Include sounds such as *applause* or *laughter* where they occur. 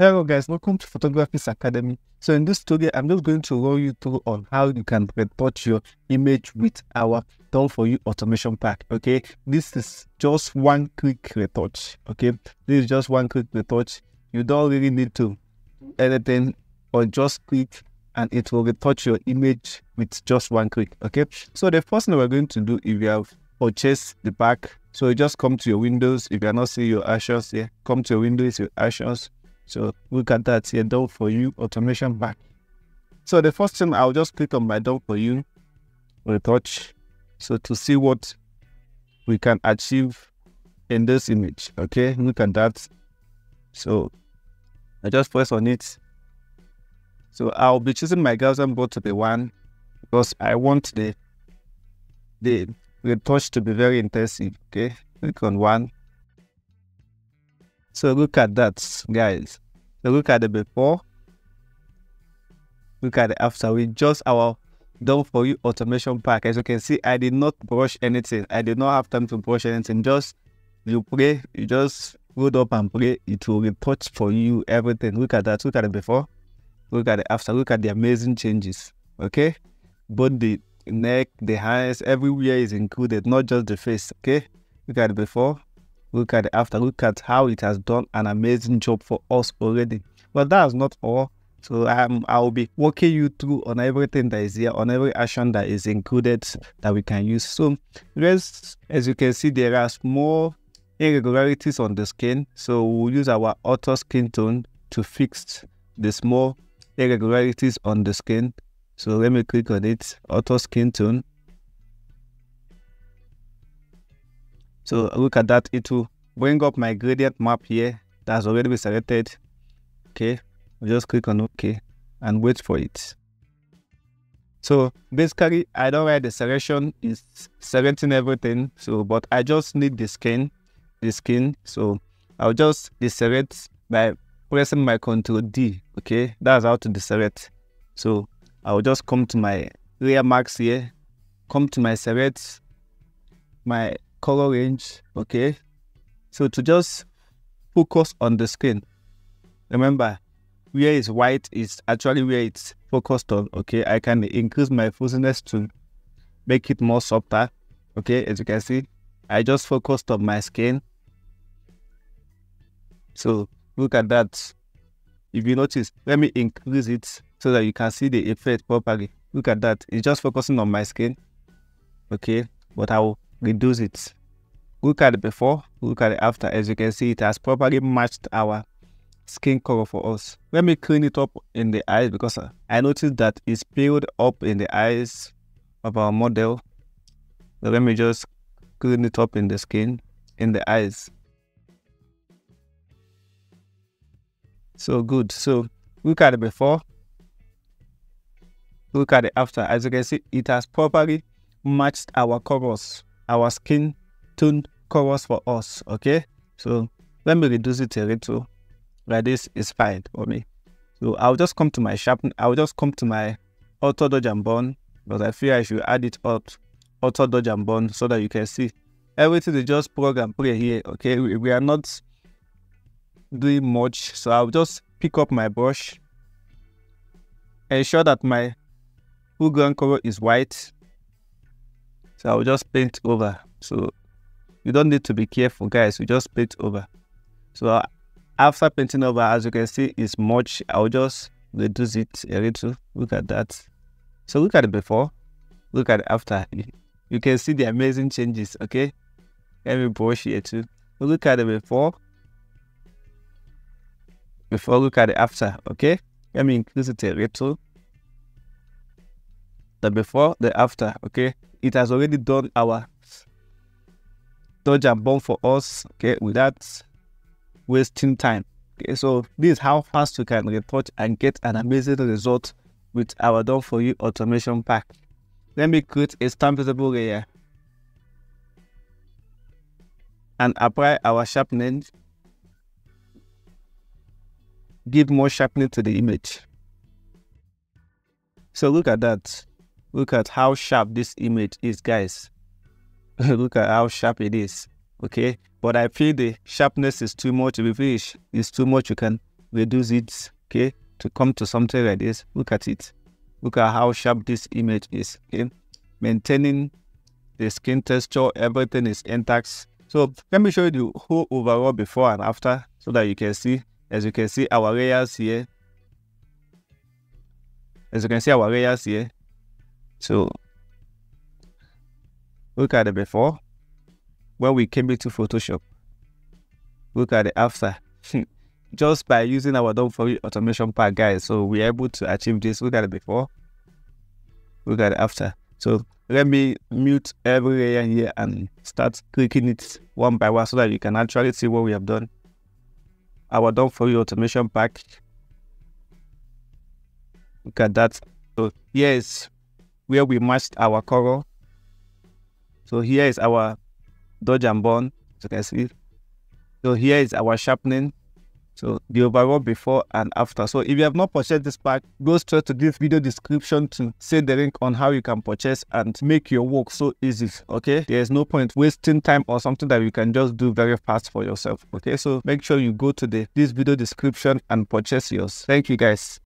Hello guys, welcome to PhotoGrafix Academy. So in this tutorial, I'm just going to run you through on how you can retouch your image with our Done For You automation pack. Okay, this is just one click retouch. Okay, this is just one click retouch. You don't really need to anything or just click and it will retouch your image with just one click. Okay, so the first thing we're going to do if you have purchased the pack, so you just come to your windows. If you are not seeing your actions here, come to your windows, your actions so look at that here, done for you, automation back. So the first thing I'll just click on my done for you retouch. So to see what we can achieve in this image. Okay, look at that. So I just press on it. So I'll be choosing my Gaussian blur to be one because I want the the retouch to be very intensive. Okay, click on one. So look at that, guys. So look at the before. Look at the after. We just our done for you automation pack. As you can see, I did not brush anything. I did not have time to brush anything. Just you pray, you just load up and pray. It will retouch for you everything. Look at that. Look at the before. Look at the after. Look at the amazing changes. Okay, both the neck, the hands, everywhere is included, not just the face. Okay, look at the before look at after, look at how it has done an amazing job for us already. But that's not all. So um, I'll be walking you through on everything that is here, on every action that is included that we can use. So as, as you can see, there are small irregularities on the skin. So we'll use our auto skin tone to fix the small irregularities on the skin. So let me click on it, auto skin tone. So look at that, it will bring up my gradient map here that's already been selected. Okay, we just click on OK and wait for it. So basically, I don't write the selection is selecting everything. So, but I just need the skin, the skin. So I'll just deselect by pressing my Control D. Okay, that's how to deselect. So I'll just come to my layer mask here, come to my select, my color range okay? So to just focus on the screen remember where is white is actually where it's focused on okay? I can increase my fuzziness to make it more softer okay? As you can see i just focused on my skin. So look at that. If you notice let me increase it so that you can see the effect properly. Look at that. It's just focusing on my skin okay? But i will reduce it. Look at it before, look at it after. As you can see, it has properly matched our skin color for us. Let me clean it up in the eyes because uh, I noticed that it's peeled up in the eyes of our model. So let me just clean it up in the skin, in the eyes. So good. So look at it before, look at it after. As you can see, it has properly matched our colors our skin tone colors for us, okay? So let me reduce it a little. Like this is fine for me. So I'll just come to my sharpen, I'll just come to my auto dodge and burn, but I feel I should add it up auto dodge and burn so that you can see everything is just plug and play here, okay? We, we are not doing much, so I'll just pick up my brush, ensure that my foreground color is white so I'll just paint over. So you don't need to be careful, guys. You just paint over. So after painting over, as you can see, it's much. I'll just reduce it a little. Look at that. So look at it before. Look at after. You can see the amazing changes, okay? Let me brush here too. Look at it before. Before, look at it after, okay? Let me increase it a little. The before, the after, okay? It has already done our dodge and burn for us, okay, without wasting time. Okay, so this is how fast we can retouch and get an amazing result with our done for you automation pack. Let me create a stampable layer and apply our sharpening. Give more sharpening to the image. So look at that. Look at how sharp this image is, guys. *laughs* Look at how sharp it is, okay? But I feel the sharpness is too much. If it's too much, you can reduce it, okay, to come to something like this. Look at it. Look at how sharp this image is, okay? Maintaining the skin texture, everything is intact. So let me show you the whole overall before and after so that you can see. As you can see our layers here. As you can see our layers here. So look at the before when we came into Photoshop. Look at the after. *laughs* Just by using our Done For You automation pack, guys. So we're able to achieve this. Look at it before. Look at it after. So let me mute every layer here and start clicking it one by one so that you can actually see what we have done. Our Done For You automation pack. Look at that. So is where we matched our coral. So here is our dodge and burn, as you can see. So here is our sharpening. So the overall before and after. So if you have not purchased this pack, go straight to this video description to see the link on how you can purchase and make your work so easy. Okay. There's no point wasting time or something that you can just do very fast for yourself. Okay. So make sure you go to the this video description and purchase yours. Thank you guys.